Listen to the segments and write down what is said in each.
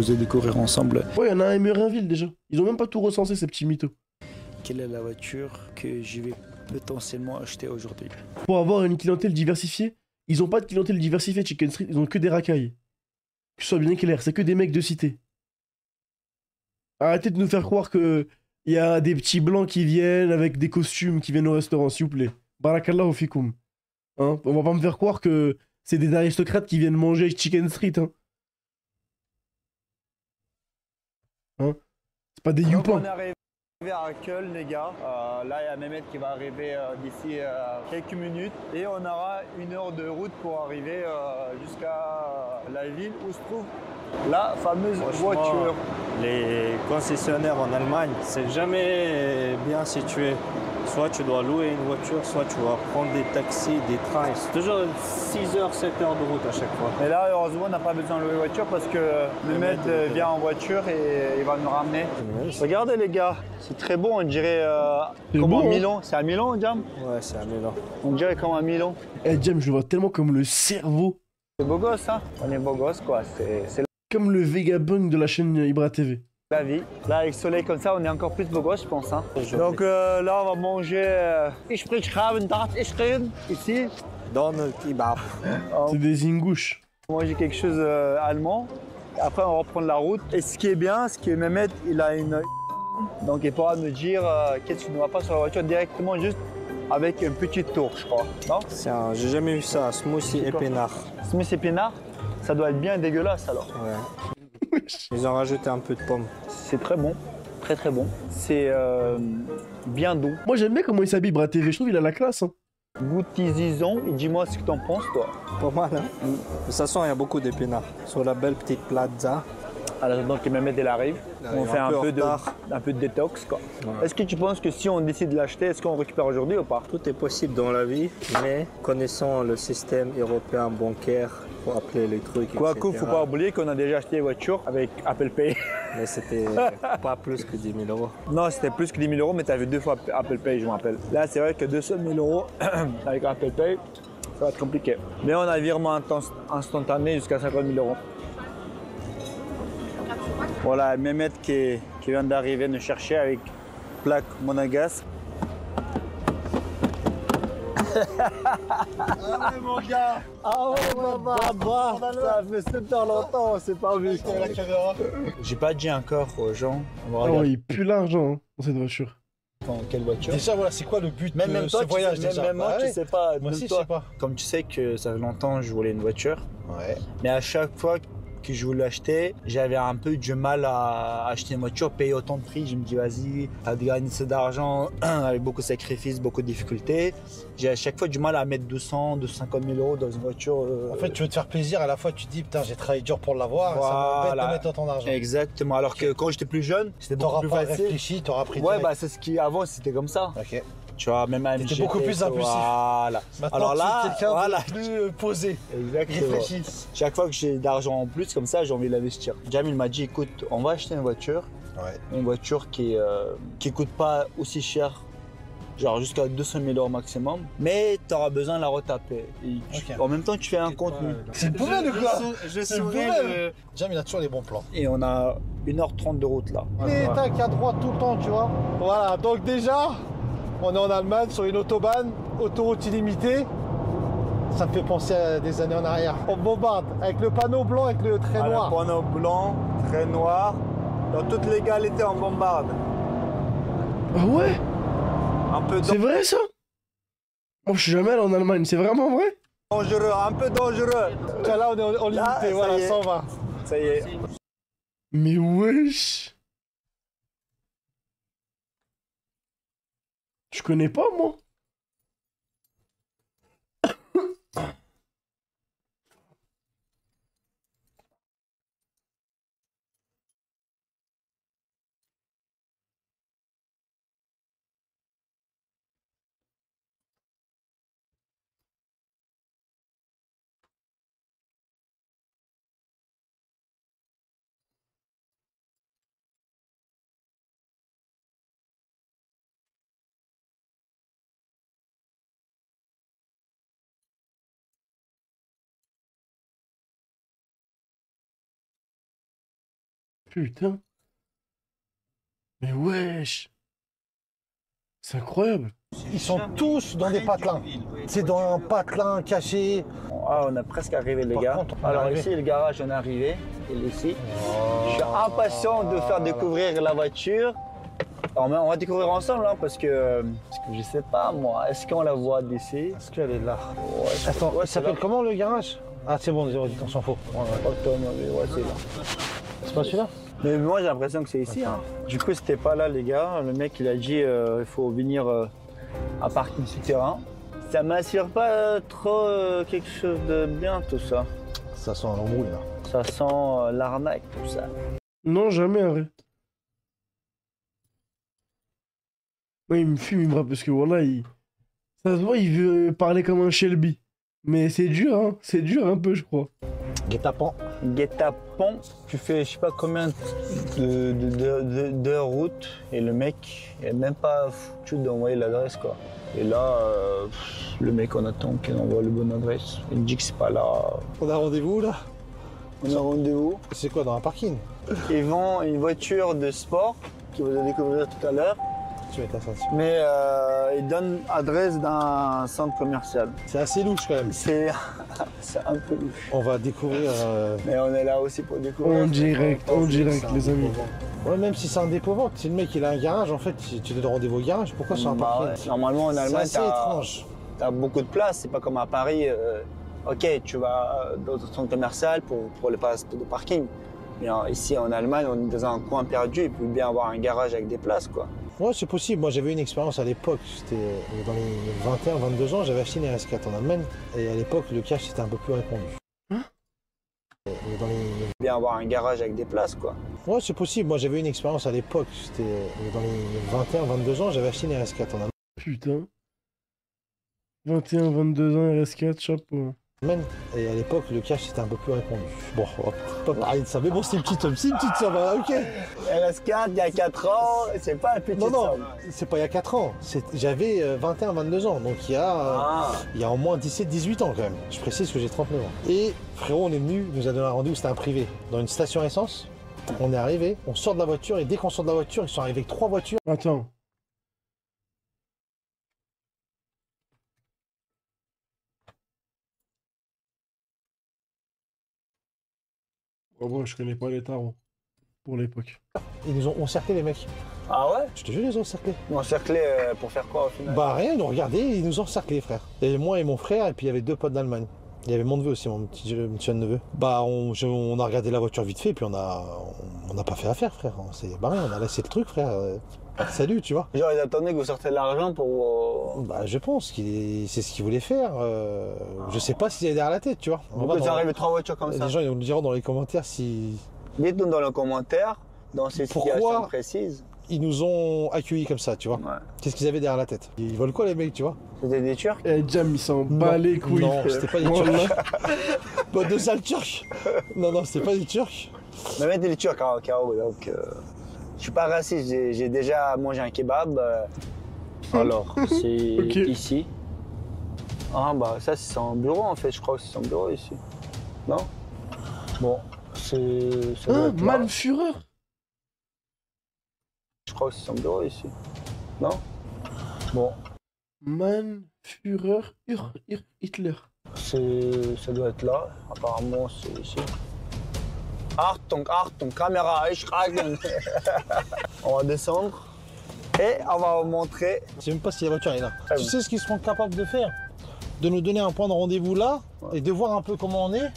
découvrir ensemble Ouais, il y en a un à Emeryville déjà. Ils ont même pas tout recensé, ces petits mythos. quelle est la voiture que je vais potentiellement acheter aujourd'hui? Pour avoir une clientèle diversifiée, ils ont pas de clientèle diversifiée, Chicken Street, ils ont que des racailles. Que ce soit bien clair, c'est que des mecs de cité. Arrêtez de nous faire croire que il y a des petits blancs qui viennent avec des costumes qui viennent au restaurant, s'il vous plaît. Barakallahu fikum. Hein On va pas me faire croire que c'est des aristocrates qui viennent manger Chicken Street. Hein C'est pas des Donc youpins. on est arrivé à Köln les gars. Euh, là il y a Mehmet qui va arriver euh, d'ici euh, quelques minutes et on aura une heure de route pour arriver euh, jusqu'à la ville où se trouve la fameuse voiture. Les concessionnaires en Allemagne, c'est jamais bien situé. Soit tu dois louer une voiture, soit tu vas prendre des taxis, des trains. C'est toujours 6 heures, 7 heures de route à chaque fois. Mais là heureusement on n'a pas besoin de louer une voiture parce que Mehmet euh, vient en voiture et il va nous ramener. Regardez les gars, c'est très beau, on dirait euh, C'est comme beau, à hein Milan. C'est à Milan, Jam Ouais, c'est à Milan. On dirait comme à Milan. Eh, Jam, je le vois tellement comme le cerveau, C'est beau gosse, hein On est beau gosse, quoi. C'est c'est comme le Vegabunk de la chaîne Ibra TV. La vie. Là, avec le soleil comme ça, on est encore plus beau gosse, je pense. Hein. Donc euh, là, on va manger. Euh, ich rede, ici. Dans le kebab. C'est des ingouches. On va manger quelque chose euh, allemand. Après, on va reprendre la route. Et ce qui est bien, c'est que Mehmet, il a une. Donc, il pourra nous dire euh, qu'est-ce qui ne va pas sur la voiture directement, juste avec une petite tour, je crois. Non? C'est un- J'ai jamais vu ça, smoothie épinard. Smith épinard, ça doit être bien dégueulasse alors. Ouais. Ils ont rajouté un peu de pommes. C'est très bon, très très bon. C'est euh, bien doux. Moi j'aime bien comment il s'habille Ibra TV, je trouve qu'il a la classe. Hein. Et dis-moi ce que t'en penses, toi. Pas mal, hein De toute façon, il y a beaucoup d'épinards. Sur la belle petite plaza. Alors, donc, Mehmet, il arrive. Là, on fait un peu de, un peu de détox, quoi. Ouais. Est-ce que tu penses que si on décide de l'acheter, est-ce qu'on récupère aujourd'hui ou pas? Tout est possible dans la vie, mais connaissant le système européen bancaire, appeler les trucs. Quoique, etc. faut pas oublier qu'on a déjà acheté les voitures avec Apple Pay. Mais c'était pas plus que 10 000 euros. non, c'était plus que 10 000 euros, mais tu avais deux fois Apple Pay, je me rappelle. Là, c'est vrai que 200 000 euros avec Apple Pay, ça va être compliqué. Mais on a un virement instantané jusqu'à 50 000 euros. Voilà, Mehmet qui, qui vient d'arriver nous chercher avec plaque monégasque. Ah ouais mon gars Ah ouais baba Ça fait super longtemps on s'est pas vu J'ai pas dit encore aux gens, on va Oh, regarder il pue l'argent hein, dans cette voiture. dans quelle voiture. Déjà, voilà, c'est quoi le but Même, de même ce toi, tu voyage sais, même, déjà même moi, Bah tu ouais. sais pas. Moi même aussi, je toi. sais pas. Comme tu sais que ça fait longtemps que je voulais une voiture, Ouais. mais à chaque fois que je voulais acheter, j'avais un peu du mal à acheter une voiture, payer autant de prix. Je me dis, vas-y, t'as gagné assez d'argent avec beaucoup de sacrifices, beaucoup de difficultés. J'ai à chaque fois du mal à mettre 200, 250 000 euros dans une voiture. euh, En fait, tu veux te faire plaisir, à la fois tu te dis, putain, j'ai travaillé dur pour l'avoir, ça m'embête Voilà. de mettre autant d'argent. Exactement. Alors que quand j'étais plus jeune, c'était beaucoup plus pas facile. réfléchi, t'auras pris Ouais, bah c'est ce qui avant c'était comme ça. Ok. Tu vois, même à MGT, beaucoup plus impulsif. Voilà. Maintenant, Alors tu là, es quelqu'un voilà. de plus euh, posé. Exactement. Réfléchi. Chaque fois que j'ai d'argent en plus, comme ça, j'ai envie de l'investir. Jamil m'a dit, écoute, on va acheter une voiture, Ouais. une voiture qui, euh, qui coûte pas aussi cher, genre jusqu'à 200 000 euros maximum, mais tu auras besoin de la retaper. Et tu-. En même temps, tu fais un contenu. C'est une poubelle ou quoi Je poubelle. le- Jam, il a toujours les bons plans. Et on a 1h30 de route là. Les tacs à droite tout le temps, tu vois. Voilà, donc déjà, on est en Allemagne sur une autobahn, autoroute illimitée. Ça me fait penser à des années en arrière. On bombarde avec le panneau blanc avec le trait À noir. Le panneau blanc, très noir. Dans toute légalité, on bombarde. Ah ouais? Un peu C'est vrai ça? Moi je suis jamais allé en Allemagne, c'est vraiment vrai? Dangereux, un peu dangereux. Tiens, Là, on est en limité, ça voilà, y est. 120. Ça y est. Mais wesh Je connais pas moi? Putain. Mais wesh. C'est incroyable. Ils sont tous dans des patelins. C'est dans un patelin caché. Ah, on a presque arrivé les Par gars. contre, Alors arrivé. ici le garage, on est arrivé. Il est ici. Je suis impatient de faire découvrir la voiture. Alors, on va découvrir ensemble hein, parce que parce que je sais pas moi. Est-ce qu'on la voit d'ici? Est-ce qu'elle est là? Ouais, Attends, ouais, il s'appelle comment le garage? Ah, c'est bon, on s'en fout. Automobile, ouais, c'est là. C'est pas celui-là Mais moi j'ai l'impression que c'est ici. hein. Du coup c'était pas là les gars. Le mec il a dit euh, il faut venir euh, à parking souterrain. Ça m'assure pas trop euh, quelque chose de bien tout ça. Ça sent l'embrouille là. Ça sent euh, l'arnaque tout ça. Non, jamais, en vrai. Ouais, il me fume, il me rappelle, parce que voilà, il... ça se voit, il veut parler comme un Shelby. Mais c'est dur, hein. C'est dur un peu, je crois. Guet-apens. Guet-apens, tu fais je sais pas combien de, de, de- de- d'heures route et le mec il est même pas foutu d'envoyer l'adresse quoi. Et là, euh, le mec on attend qu'il envoie le bonne adresse. Il dit que c'est pas là. On a rendez-vous là? On a rendez-vous. C'est quoi dans un parking? Ils vendent une voiture de sport qui vous a découvrir tout à l'heure. Tu mets ta ceinture. Mais euh, il donne adresse d'un centre commercial. C'est assez louche quand même. C'est c'est un peu louche. On va découvrir. euh, Mais on est là aussi pour découvrir. En direct, en direct, les amis. Ouais, même si c'est un dépôt-vente, si le mec il a un garage, en fait, tu donnes rendez-vous au garage, pourquoi sur un Bah parking ouais. Normalement en C'est Allemagne, assez t'as étrange. as beaucoup de place. C'est pas comme à Paris. euh, ok, tu vas dans un centre commercial pour, pour les places de parking. Mais ici en Allemagne, on est dans un coin perdu. Il peut bien avoir un garage avec des places quoi. Ouais, c'est possible. Moi, j'avais une expérience à l'époque. C'était euh, dans les 21, 22 ans. J'avais acheté une RS4 en Allemagne. Et à l'époque, le cash était un peu plus répandu. Hein? Euh, dans les... Bien avoir un garage avec des places quoi. Ouais, c'est possible. Moi, j'avais une expérience à l'époque. C'était euh, dans les 21, 22 ans. J'avais acheté une RS4 en Putain. 21, 22 ans, RS4, chapeau. Et à l'époque, le cash était un peu plus répandu. Bon, on va pas parler de ça. Mais bon, c'est une petite somme. C'est une petite somme. hein, Ok. RS4, il y a 4 ans, c'est pas un petit Non, non, c'est pas il y a 4 ans. J'avais euh, 21, 22 ans. Donc, il y a. euh, Ah. Il y a au moins 17-18 ans quand même. Je précise que j'ai 39 ans. Et frérot, on est venu, il nous a donné un rendez-vous, c'était un privé, dans une station essence. On est arrivé, on sort de la voiture et dès qu'on sort de la voiture, ils sont arrivés avec trois voitures. Attends. Oh, bon, je connais pas les tarots. Pour l'époque. Ils nous ont encerclés les mecs. Ah ouais? Je te jure, ils nous ont encerclés. Ils m'ont cerclé euh, pour faire quoi au final? Bah rien, ils nous ont regardé, ils nous ont encerclés frère. Avait moi et mon frère et puis il y avait deux potes d'Allemagne. Il y avait mon neveu aussi, mon petit, mon petit jeune neveu. Bah on, je- on a regardé la voiture vite fait et puis on a on n'a pas fait affaire frère. On s'est barré, on a laissé le truc frère. Euh, Salut, tu vois. Genre ils attendaient que vous sortiez de l'argent pour... euh, Bah je pense qu'il c'est ce qu'il voulait faire. euh, je sais pas s'il est derrière la tête, tu vois. On va dans- trois voitures comme ça. Les gens ils nous diront dans les commentaires si Dites-nous dans les commentaires, dans ces Pourquoi situations précises. Ils nous ont accueillis comme ça, tu vois. Ouais. Qu'est-ce qu'ils avaient derrière la tête? Ils veulent quoi les mecs, tu vois? C'était des Turcs? Eh, Jam, il s'en bat les couilles. Non, c'était pas des. Turcs. Pas de sales Turcs. Non, non, c'était pas des Turcs. Mais mettez les Turcs à Kao, donc... euh, Je suis pas raciste, j'ai déjà mangé un kebab. euh, Alors, c'est ici. Ah bah ça c'est son bureau en fait, je crois que c'est son bureau ici. Non? Bon, c'est... Hein, être là. Man Führer Je crois que c'est son bureau ici. Non? Bon, Man Führer Hir- Hitler. c'est... ça doit être là. Apparemment c'est ici. Achtung, Achtung, caméra, ich. On va descendre et on va vous montrer. Je sais même pas si la voiture est là. Très tu bien. sais ce qu'ils seront capables de faire? De nous donner un point de rendez-vous là et de voir un peu comment on est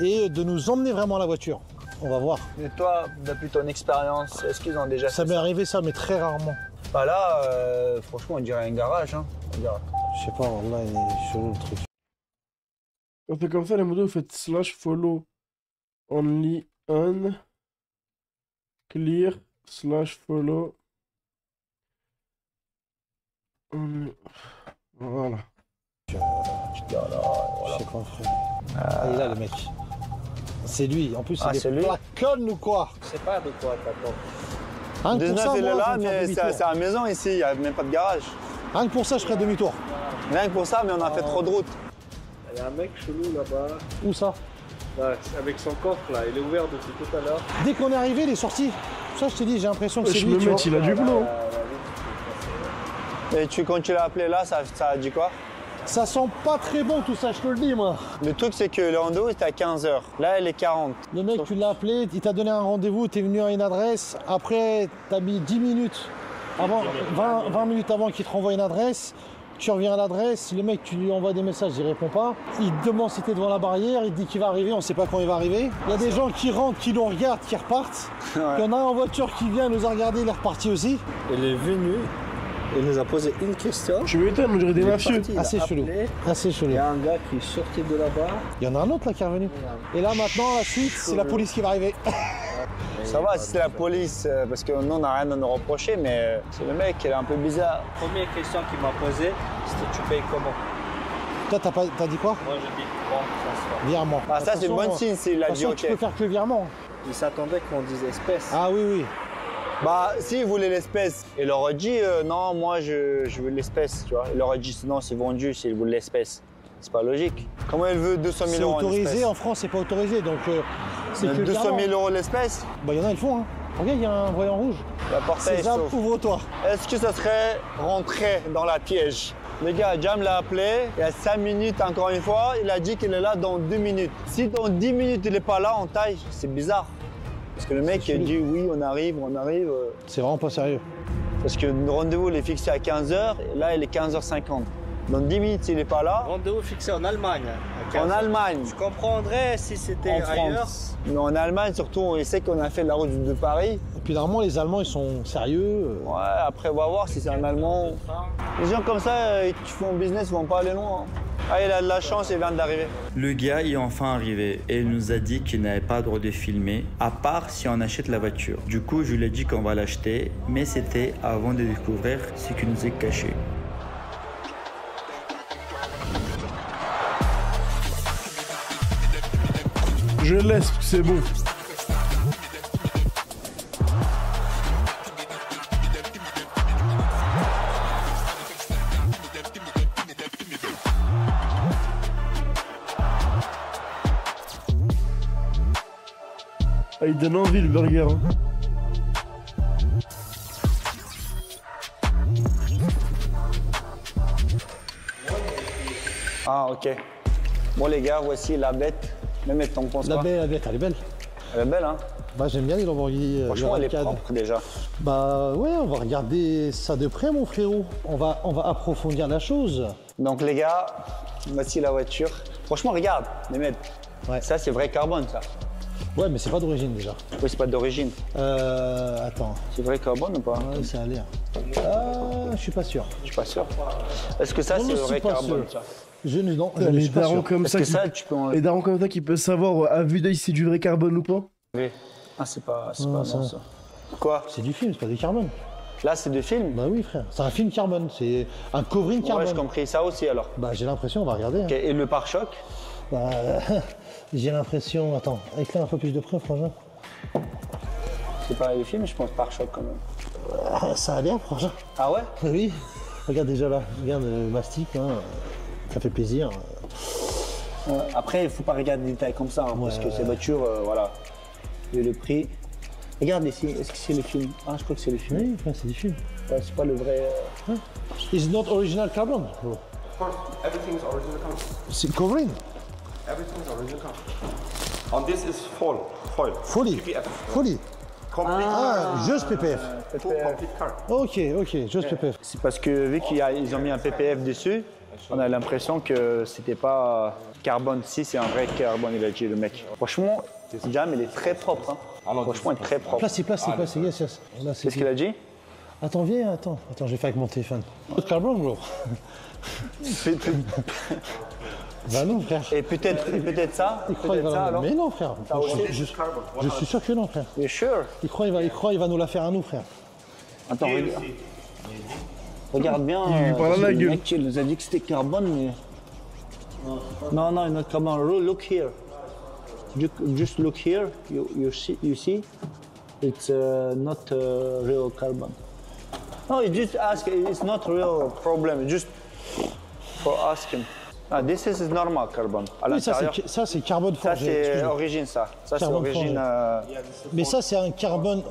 et de nous emmener vraiment à la voiture. On va voir. Et toi, depuis ton expérience, est-ce qu'ils ont déjà Ça fait m'est arrivé ça, mais très rarement. Bah là, euh, franchement, on dirait un garage. Hein. On dirait. Je sais pas, là, il est chelou le truc. Quand c'est comme ça, les motos, vous faites slash follow only on clear slash follow. only- Voilà. Je sais pas, frère. Ah, il est là, le mec. C'est lui. En plus, Ah, il est c'est lui ou quoi Je sais pas de quoi t'attends. Rien que pour 19, ça, il est là, je me mais c'est c'est à la maison ici, il n'y a même pas de garage. Rien que pour ça, je ferai demi-tour. Rien que pour ça, mais on a fait trop de route. Il y a un mec chelou là-bas. Où ça? Ouais, avec son coffre là, il est ouvert depuis tout à l'heure. Dès qu'on est arrivé, il est sorti. Ça, je te dis, j'ai l'impression que c'est Je lui. me tu mets, il a du boulot. Et tu, quand tu l'as appelé là, ça, ça a dit quoi? Ça sent pas très bon tout ça, je te le dis, moi. Le truc, c'est que le rendez-vous était à 15h. Là, elle est 40. Le mec, tu l'as appelé, il t'a donné un rendez-vous, t'es venu à une adresse. Après, t'as mis 10 minutes, avant, 20, 20 minutes avant qu'il te renvoie une adresse. Tu reviens à l'adresse, le mec, tu lui envoies des messages, il répond pas. Il te demande si t'es devant la barrière, il te dit qu'il va arriver, on sait pas quand il va arriver. Il y a des gens qui rentrent, qui nous regardent, qui repartent. Il y en a un en voiture qui vient nous a regardé, il est reparti aussi. Il est venu, il nous a posé une question. Tu m'étonnes, on dirait des mafieux. Assez chelou. Assez chelou. Il y a un gars qui est sorti de là-bas. Il y en a un autre là qui est revenu. Et là maintenant, la suite, c'est la police qui va arriver. Ça va, si c'est la police, euh, parce que nous, on n'a rien à nous reprocher, mais euh, c'est le mec, il est un peu bizarre. Première question qu'il m'a posée, c'était tu payes comment? Toi, t'as pas- t'as dit quoi? Moi je dis bon, ça se fait. Virement. Ah, ça, c'est une bonne toute signe s'il a dit OK. tu peux faire que le virement. Il s'attendait qu'on dise espèce. Ah oui, oui. Bah, s'il voulait l'espèce, il aurait dit euh, non, moi, je, je veux l'espèce, tu vois. Il aurait dit non, c'est vendu s'il voulait l'espèce. C'est pas logique. Comment il veut 200 C'est 000 euros en autorisé, espèce en France, c'est pas autorisé. Donc, euh, c'est que le 200 virement. 000 euros l'espèce Bah, il y en a, ils font. Hein. Regarde, il y a un voyant rouge. La Sésame, sauf. ouvre-toi. Est-ce que ça serait rentré dans la piège Les gars, Jam l'a appelé, il y a 5 minutes encore une fois, il a dit qu'il est là dans 2 minutes. Si dans 10 minutes il n'est pas là en taille, c'est bizarre. Parce que le mec il a dit oui, on arrive, on arrive. euh, C'est vraiment pas sérieux. Parce que le rendez-vous il est fixé à 15h, et là il est 15h50. Dans 10 minutes s'il n'est pas là, Rendez-vous fixé en Allemagne. 15 en. Allemagne, Je comprendrais si c'était en ailleurs. France. Mais en Allemagne surtout, on sait qu'on a fait la route de Paris. Et puis, normalement, les Allemands, ils sont sérieux. euh, Ouais, après on va voir si c'est un Allemand. Les gens comme ça euh, qui font business vont pas aller loin. hein. Ah, il a de la chance, il vient d'arriver. Le gars est enfin arrivé et il nous a dit qu'il n'avait pas le droit de filmer, à part si on achète la voiture. Du coup, je lui ai dit qu'on va l'acheter, mais c'était avant de découvrir ce qui nous est caché. Je laisse, c'est bon. Ah, il donne envie le burger. hein. Ah, ok. Bon, les gars, voici la bête. Même t'en penses La quoi belle, la bête, elle est belle. Elle est belle, hein Bah, j'aime bien les Lamborghini. euh, Franchement, elle est propre déjà. Bah, ouais, on va regarder ça de près, mon frérot. On va, on va approfondir la chose. Donc, les gars, voici la voiture. Franchement, regarde, les mecs. Ouais. Ça, c'est vrai carbone, ça. Ouais, mais c'est pas d'origine déjà. Oui, c'est pas d'origine. Euh, attends. C'est vrai carbone ou pas Ouais, ça a l'air. Ah, je suis pas sûr. Je suis pas sûr. Est-ce que ça, c'est je le suis vrai pas carbone, sûr. ça Je ne, non, Les suis pas darons sûr. comme Est-ce ça, que qui... ça, tu peux les darons comme ça qui peuvent savoir euh, à vue d'œil si c'est du vrai carbone ou pas? Ah, c'est pas, c'est pas ça-. Quoi? C'est du film, c'est pas du carbone. Là, c'est du film? Bah oui, frère. C'est un film carbone. C'est un covering Ouais, carbone. j'ai compris ça aussi, alors. bah, j'ai l'impression, on va regarder. hein. Et le pare-choc? Bah, j'ai l'impression. Attends, éclaire un peu plus de près, frangin. C'est pas le film, je pense, pare-choc quand même. Ah, ça a l'air, frangin. Ah ouais? Oui. Regarde déjà là. Regarde le mastic. hein. Ça fait plaisir. Après, il faut pas regarder des détails comme ça, hein, parce que ouais. ces voitures, euh, voilà. Et le prix. Regarde ici, est-ce que c'est le film? Ah, je crois que c'est le film. Oui, c'est du film. Ouais, c'est pas le vrai. euh, It's not original carbon? bro. Everything's original carbon. C'est covering. Everything's original carbon. And this is full foil. Folie. PPF. Folie. Complete, Ah, juste PPF. full complete car. Ok, ok, juste PPF. C'est parce que vu qu'ils ont mis un PPF dessus, on a l'impression que c'était pas carbone. Si, c'est un vrai carbone, il a dit le mec. Franchement, Jam, il est très propre. hein. Franchement, il est très propre. Placez, placez, placez. Yes, yes. Qu'est-ce qu'il a dit? Attends, viens, attends. Attends, je vais faire avec mon téléphone. Carbon, bro. Peut- peut- Bah non, frère. Et peut-être peut-être ça Il croit qu'il Peut-être va ça, nous... alors Mais non, frère. Je, je- je suis sûr que non, frère. You sure? Il croit qu'il va, il croit qu'il va nous la faire à nous, frère. Attends, regarde. Regarde bien. Il lui parle à la le gueule. mec, il nous a dit que c'était carbone, mais. Non, non, not carbone. Look here. Ju- Just look here. You, you, see, you see? It's uh, not uh, real carbon. No, you just ask. It's not real problem. Just for asking. Ah, this is normal carbone. À Oui, ça c'est ça, c'est carbone Ça, forgé. c'est excuse-moi. origine, ça. Ça, c'est origine. euh, Mais ça, c'est un carbone.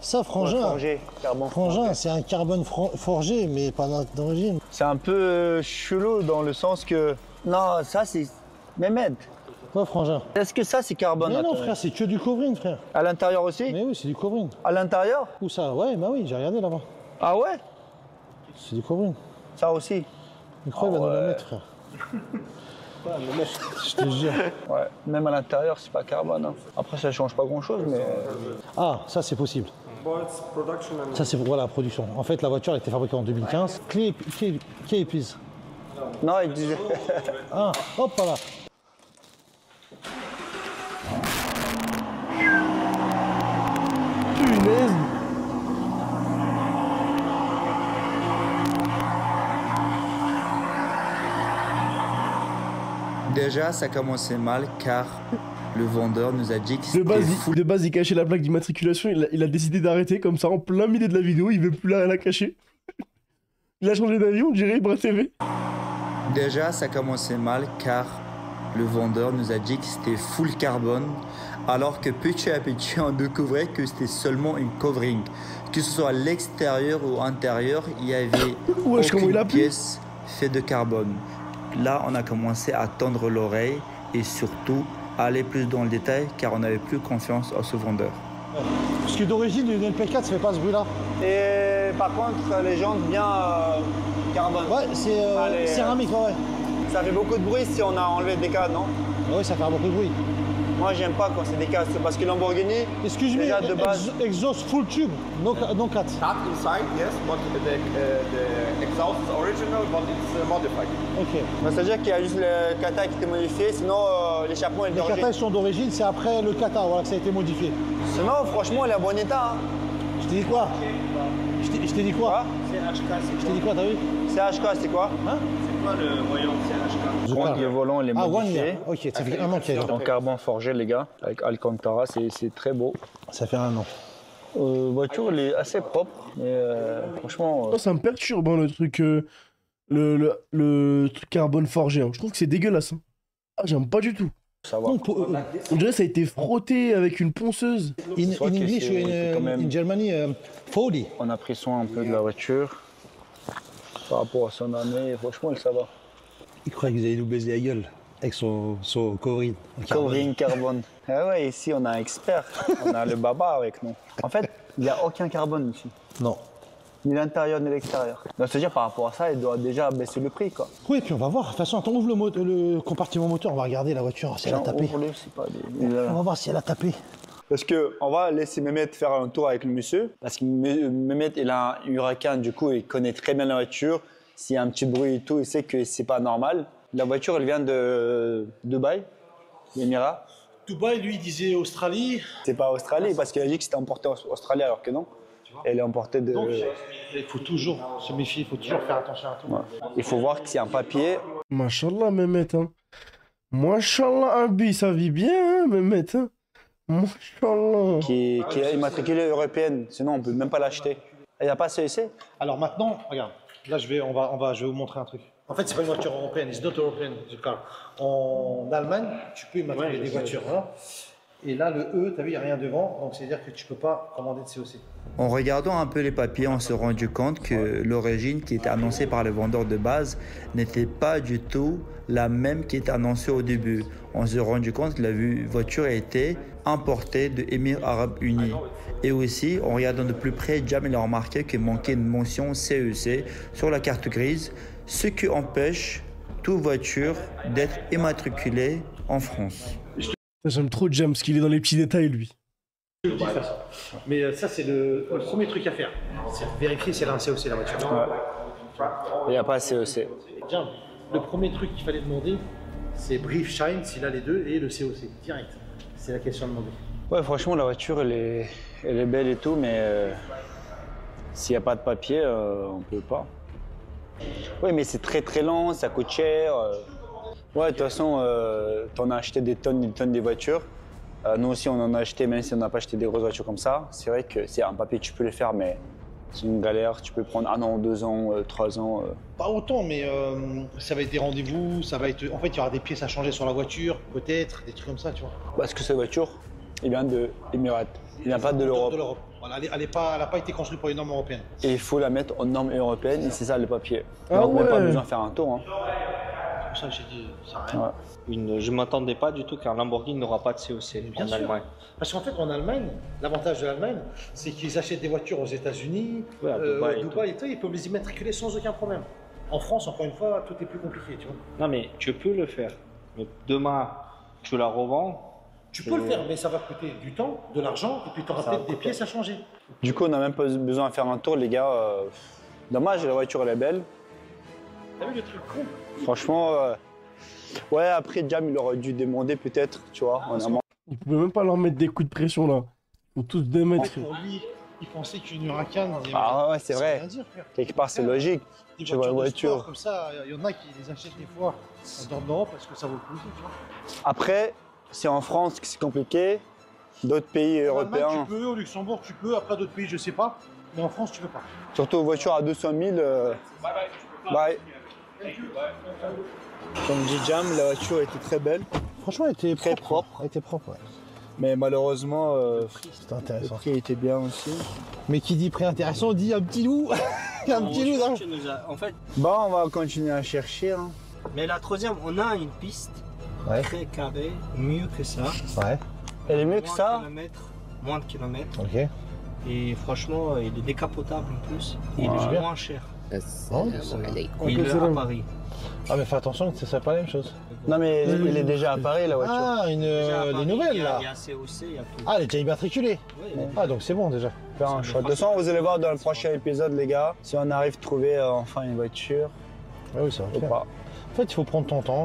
Ça, frangin. forgé, carbone Frangin, c'est un carbone forgé, mais pas d'origine. C'est un peu euh, chelou dans le sens que. Non, ça, c'est. Mehmed, Quoi, frangin est-ce que ça, c'est carbone Mais non, frère, c'est que du covering, frère. À l'intérieur aussi Mais oui, c'est du covering. À l'intérieur Où ça? Ouais, bah oui, j'ai regardé là-bas. Ah ouais C'est du covering. Ça aussi Il croit qu'il va nous la mettre, frère. Je te jure. Ouais. Même à l'intérieur, c'est pas carbone. hein. Après, ça change pas grand chose, mais. Ah, ça c'est possible. Ça c'est pour voilà, la production. En fait, la voiture a été fabriquée en 2015. Clé, clé, clé épice. Non, il disait. Ah, hop là. Déjà, ça commençait mal car le vendeur nous a dit que De c'était base, il, de base, il cachait la plaque d'immatriculation. Il, a- il a décidé d'arrêter comme ça en plein milieu de la vidéo. Il veut plus la, la cacher. Il a changé d'avis, on dirait Ibra TV. Déjà, ça commençait mal car le vendeur nous a dit que c'était full carbone, alors que petit à petit, on découvrait que c'était seulement une covering. Que ce soit à l'extérieur ou à l'intérieur, il y avait comment aucune pièce faite de carbone. Là, on a commencé à tendre l'oreille et surtout à aller plus dans le détail car on n'avait plus confiance à ce vendeur. Parce que d'origine, une LP4, ça fait pas ce bruit-là. Et par contre, les jantes bien euh, carbone. Ouais, c'est euh, Allez, céramique, ouais. Ça fait beaucoup de bruit si on a enlevé des cas, non? Ouais, ça fait beaucoup de bruit. Moi, j'aime pas quand c'est des cas, c'est parce que Lamborghini, Excuse-moi, Déjà, de base- exhaust full tube, no, no cut. Cut inside, yes, but the, uh, the exhaust is original, but it's uh, modified. Ok. bah, c'est-à-dire qu'il y a juste le kata qui était modifié, sinon euh, l'échappement est Les d'origine. katas ils sont d'origine, c'est après le kata voilà, que ça a été modifié. Sinon, franchement, il est en bon état. Hein. Je t'ai dit quoi? Je t'ai dit quoi? Je t'ai dit quoi, t'as vu? CHK, c'est quoi? Hein? Je crois que le volant, il est Ah, one modifié. year. Ok, ça fait un an qu'il est. En carbone forgé, les gars, avec Alcantara, c'est c'est très beau. Ça fait un an. Euh, voiture, elle est assez propre, mais euh, franchement, euh, Oh, ça me perturbe hein, le truc. euh, le, le, le truc carbone forgé. hein. Je trouve que c'est dégueulasse. hein. Ah, j'aime pas du tout. ça va. Donc, pour- euh, On dirait que ça a été frotté avec une ponceuse. in, in English c'est ou in, même- in Germany, Foley. On a pris soin un peu de la voiture par rapport à son année, franchement, ça va. Il croyait que vous allez nous baiser la gueule avec son, son covering. Covering carbone. Ah ouais, ici, on a un expert. On a le baba avec nous. En fait, il n'y a aucun carbone ici. Non. Ni l'intérieur ni l'extérieur. Donc, c'est-à-dire, par rapport à ça, il doit déjà baisser le prix, quoi. Oui, puis on va voir. De toute façon, attends, ouvre le, mo- le compartiment moteur, on va regarder la voiture si elle a tapé. pas des- On va voir si elle a tapé. Parce que on va laisser Mehmet faire un tour avec le monsieur. Parce que Meh- Mehmet, il a un huracan, du coup, il connaît très bien la voiture. S'il y a un petit bruit et tout, il sait que c'est pas normal. La voiture, elle vient de Dubaï, l'Émirat. Dubaï, lui, disait Australie. C'est pas Australie, parce qu'il a dit que c'était importé en Australie, alors que non. Elle est importée de. il faut toujours se méfier, il faut toujours faire attention à tout. Ouais. Il faut voir que c'est un papier. Machallah, Mehmet. Hein. Machallah, Abi, ça vit bien, hein, Mehmet. Hein. Machallah. qui, qui est immatriculée européenne, sinon on peut même pas l'acheter. Il n'y a pas CEC Alors maintenant, regarde, là je vais, on va, on va, je vais vous montrer un truc. En fait, c'est pas une voiture européenne, it's not European the car. En Allemagne, tu peux immatriculer des voitures, voilà. Et là, le E, tu as vu, il n'y a rien devant, donc c'est-à-dire que tu peux pas commander de COC. En regardant un peu les papiers, on s'est rendu compte que l'origine qui était annoncée par le vendeur de base n'était pas du tout la même qui était annoncée au début. On s'est rendu compte que la vu- voiture a été importée de Émirats Arabes Unis. Et aussi, en regardant de plus près, Jam a remarqué qu'il manquait une mention CEC sur la carte grise, ce qui empêche toute voiture d'être immatriculée en France. J'aime trop James, parce qu'il est dans les petits détails, lui. Mais euh, ça, c'est le, le premier truc à faire. C'est vérifier si elle a un COC, la voiture. Il n'y a pas CEC. Tiens, le premier truc qu'il fallait demander, c'est Brief Shine, s'il a les deux, et le COC, direct. C'est la question à demander. Ouais, franchement, la voiture, elle est, elle est belle et tout, mais euh, s'il n'y a pas de papier, euh, on peut pas. Oui, mais c'est très très lent, ça coûte cher. euh. Ouais, de toute façon, euh, t'en as acheté des tonnes et des tonnes de voitures. Nous aussi, on en a acheté, même si on n'a pas acheté des grosses voitures comme ça. C'est vrai que c'est un papier, tu peux le faire, mais C'est une galère, tu peux prendre un an, deux ans, euh, trois ans. euh. Pas autant, mais euh, ça va être des rendez-vous, ça va être. En fait, il y aura des pièces à changer sur la voiture, peut-être, des trucs comme ça, tu vois. Parce que cette voiture, il vient de l'Émirat. Il vient pas de l'Europe. De l'Europe. Voilà, elle est pas, pas été construite pour les normes européennes. Et il faut la mettre aux normes européennes et c'est ça le papier. Ah Donc même pas besoin de faire un tour. hein. C'est pour ça que j'ai dit, ça sert à rien. Ouais. Une- je ne m'attendais pas du tout qu'un Lamborghini n'aura pas de COC Bien en sûr. Allemagne. Parce qu'en fait, en Allemagne, l'avantage de l'Allemagne, c'est qu'ils achètent des voitures aux États-Unis, Ouais, euh, Dubaï et Dubaï et tout, ils peuvent les immatriculer sans aucun problème. En France, encore une fois, tout est plus compliqué, tu vois. Non mais tu peux le faire. Mais demain, tu la revends. Tu peux le faire, mais ça va coûter du temps, de l'argent, et puis tu auras peut-être des pièces à changer. Du coup, on n'a même pas besoin de faire un tour, les gars. euh, Dommage, la voiture elle est belle. T'as vu le truc con Franchement, euh, ouais, après Jam, il aurait dû demander peut-être, tu vois, en amont. Il pouvait même pas leur mettre des coups de pression là. Faut tous démettre. Pour lui, il pensait qu'une Huracan. Ah ouais, c'est vrai. dire. Quelque part, c'est logique. Des Tu vois, voiture. comme ça, il y en a qui les achètent des fois en d'Europe parce que ça vaut le coup, aussi, tu vois. Après, c'est en France que c'est compliqué. D'autres pays En Allemagne, européens, tu peux, au Luxembourg, tu peux, après d'autres pays, je sais pas. Mais en France, tu peux pas. surtout aux voitures à 200 000. euh, Bye. Comme dit Jam, la voiture était très belle, Franchement, elle était très propre. Elle était propre, ouais. Mais malheureusement, euh, C'était le intéressant. prix était bien aussi. Mais qui dit prix intéressant dit un petit loup. un petit loup, hein. En fait, Bon, on va continuer à chercher. hein. mais la troisième, on a une piste Ouais. très carrée, mieux que ça. Ouais, Elle est mieux que ça kilomètres, moins de kilomètres. ok. Et franchement, il est décapotable en plus. Et il Ouais. est moins cher. Il est à Paris. Ah, mais fais attention que ce soit pas la même chose. Non, mais elle, elle est déjà à Paris, la voiture. Ah, une, Déjà à euh, Paris, les nouvelles il y a- là. Il y a COC, il y a tout. Ah, elle est déjà immatriculée. Ouais, Ah, donc c'est bon déjà. Faire un choix. De toute façon, vous allez voir dans le prochain épisode, les gars, si on arrive à trouver euh, enfin une voiture Ah oui, ça va ou faire. pas. En fait, il faut prendre ton temps.